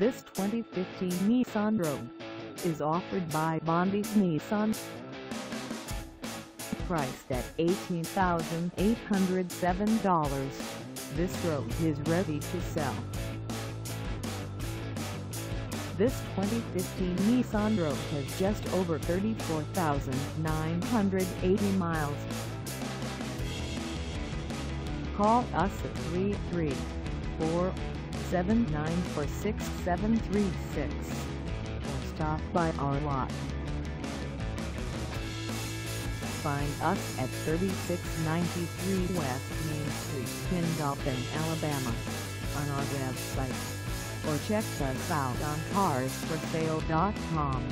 This 2015 Nissan Rogue is offered by Bondy's Nissan. Priced at $18,807, this Rogue is ready to sell. This 2015 Nissan Rogue has just over 34,980 miles. Call us at 334 7946736 or stop by our lot. Find us at 3693 West Main Street in Dothan, Alabama on our website or check us out on carsforsale.com.